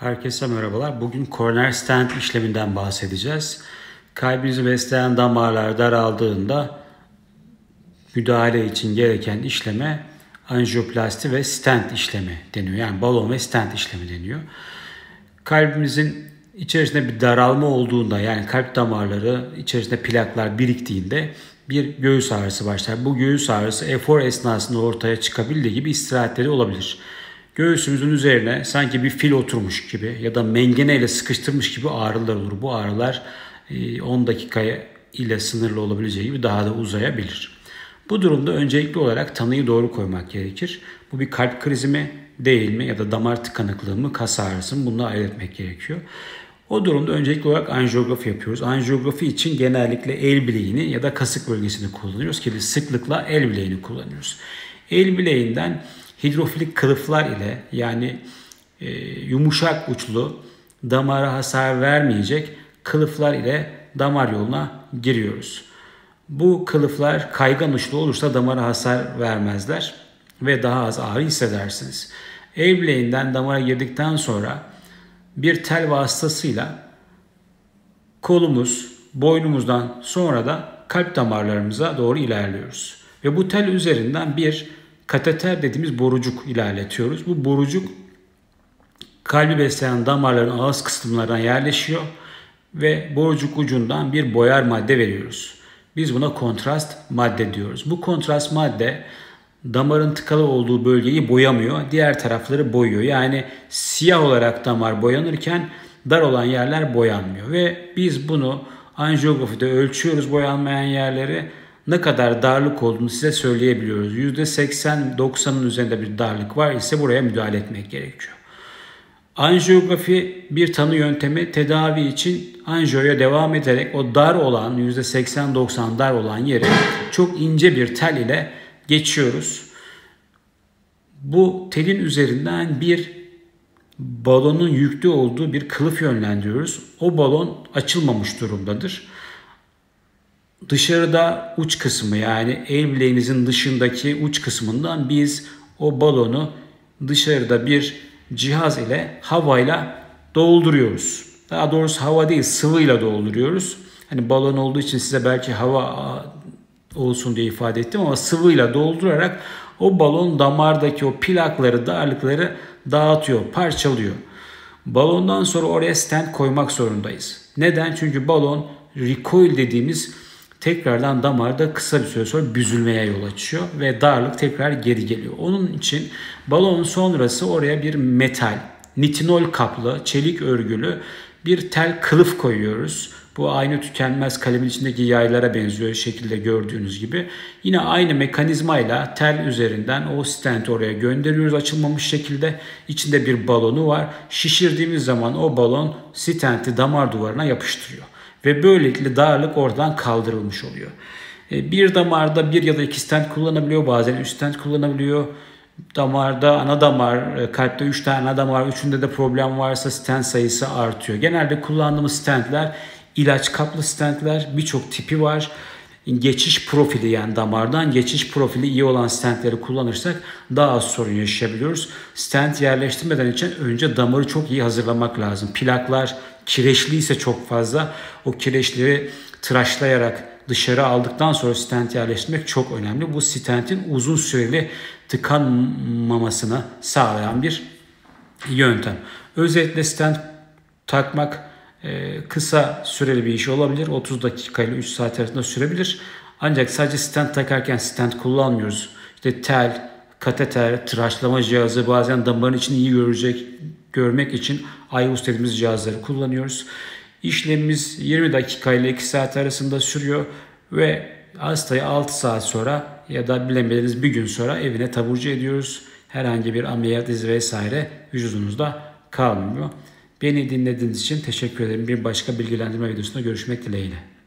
Herkese merhabalar. Bugün koroner stent işleminden bahsedeceğiz. Kalbinizi besleyen damarlar daraldığında müdahale için gereken işleme anjiyoplasti ve stent işlemi deniyor. Yani balon ve stent işlemi deniyor. Kalbimizin içerisinde bir daralma olduğunda yani kalp damarları içerisinde plaklar biriktiğinde bir göğüs ağrısı başlar. Bu göğüs ağrısı efor esnasında ortaya çıkabildiği gibi istirahatleri olabilir. Göğsümüzün üzerine sanki bir fil oturmuş gibi ya da mengeneyle sıkıştırmış gibi ağrılar olur. Bu ağrılar 10 e, dakika ile sınırlı olabileceği gibi daha da uzayabilir. Bu durumda öncelikli olarak tanıyı doğru koymak gerekir. Bu bir kalp krizi mi değil mi ya da damar tıkanıklığı mı kas ağrısı mı bunu ayırt etmek gerekiyor. O durumda öncelikli olarak anjiyografi yapıyoruz. Anjiyografi için genellikle el bileğini ya da kasık bölgesini kullanıyoruz ki sıklıkla el bileğini kullanıyoruz. El bileğinden hidrofilik kılıflar ile yani e, yumuşak uçlu damara hasar vermeyecek kılıflar ile damar yoluna giriyoruz. Bu kılıflar kaygan uçlu olursa damara hasar vermezler ve daha az ağrı hissedersiniz. El damara girdikten sonra bir tel vasıtasıyla kolumuz, boynumuzdan sonra da kalp damarlarımıza doğru ilerliyoruz. Ve bu tel üzerinden bir kateter dediğimiz borucuk ilerletiyoruz. Bu borucuk kalbi besleyen damarların ağız kısımlarına yerleşiyor ve borucuk ucundan bir boyar madde veriyoruz. Biz buna kontrast madde diyoruz. Bu kontrast madde damarın tıkalı olduğu bölgeyi boyamıyor. Diğer tarafları boyuyor. Yani siyah olarak damar boyanırken dar olan yerler boyanmıyor. Ve biz bunu anjiyografide ölçüyoruz boyanmayan yerleri. Ne kadar darlık olduğunu size söyleyebiliyoruz. %80-90'ın üzerinde bir darlık var ise buraya müdahale etmek gerekiyor. Anjiyografi bir tanı yöntemi tedavi için anjiyoya devam ederek o dar olan %80-90 dar olan yeri çok ince bir tel ile geçiyoruz. Bu telin üzerinden bir balonun yüklü olduğu bir kılıf yönlendiriyoruz. O balon açılmamış durumdadır. Dışarıda uç kısmı yani el bileğinizin dışındaki uç kısmından biz o balonu dışarıda bir cihaz ile havayla dolduruyoruz. Daha doğrusu hava değil sıvıyla dolduruyoruz. Hani balon olduğu için size belki hava olsun diye ifade ettim ama sıvıyla doldurarak o balon damardaki o plakları, darlıkları dağıtıyor, parçalıyor. Balondan sonra oraya stent koymak zorundayız. Neden? Çünkü balon recoil dediğimiz tekrardan damarda kısa bir süre sonra büzülmeye yol açıyor ve darlık tekrar geri geliyor. Onun için balon sonrası oraya bir metal, nitinol kaplı, çelik örgülü bir tel kılıf koyuyoruz. Bu aynı tükenmez kalemin içindeki yaylara benziyor şekilde gördüğünüz gibi. Yine aynı mekanizmayla tel üzerinden o stent oraya gönderiyoruz açılmamış şekilde. İçinde bir balonu var. Şişirdiğimiz zaman o balon stenti damar duvarına yapıştırıyor. Ve böylelikle darlık oradan kaldırılmış oluyor. E, bir damarda bir ya da iki stent kullanabiliyor. Bazen üç stent kullanabiliyor damarda ana damar, e, kalpte 3 tane ana damar, üçünde de problem varsa stent sayısı artıyor. Genelde kullandığımız stentler ilaç kaplı stentler, birçok tipi var. Geçiş profili yani damardan geçiş profili iyi olan stentleri kullanırsak daha az sorun yaşayabiliyoruz. Stent yerleştirmeden için önce damarı çok iyi hazırlamak lazım. Plaklar kireçliyse çok fazla o kireçleri tıraşlayarak dışarı aldıktan sonra stent yerleştirmek çok önemli. Bu stentin uzun süreli tıkanmamasını sağlayan bir yöntem. Özellikle stent takmak kısa süreli bir iş olabilir. 30 dakika ile 3 saat arasında sürebilir. Ancak sadece stent takarken stent kullanmıyoruz. İşte tel, kateter, tıraşlama cihazı bazen damarın içini iyi görecek, görmek için IVUS dediğimiz cihazları kullanıyoruz. İşlemimiz 20 dakika ile 2 saat arasında sürüyor ve hastayı 6 saat sonra ya da bilemediğiniz bir gün sonra evine taburcu ediyoruz. Herhangi bir ameliyat izi vesaire vücudunuzda kalmıyor. Beni dinlediğiniz için teşekkür ederim. Bir başka bilgilendirme videosunda görüşmek dileğiyle.